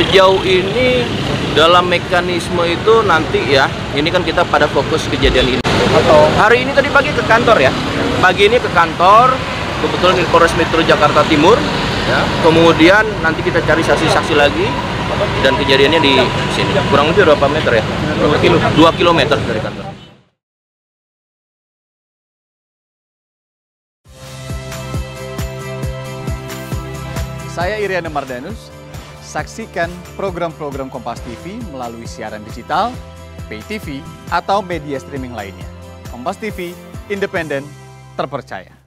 Sejauh ini dalam mekanisme itu nanti ya, ini kan kita pada fokus kejadian ini. Atau Hari ini tadi pagi ke kantor ya. Pagi ini ke kantor, kebetulan di Polres Metro Jakarta Timur. Ya. Kemudian nanti kita cari saksi-saksi lagi dan kejadiannya di sini. Kurang lebih berapa meter ya? Berapa kilo? Dua kilometer dari kantor. saya Iriana Mardanus, saksikan program-program Kompas TV melalui siaran digital, pay TV, atau media streaming lainnya. Kompas TV, independen, terpercaya.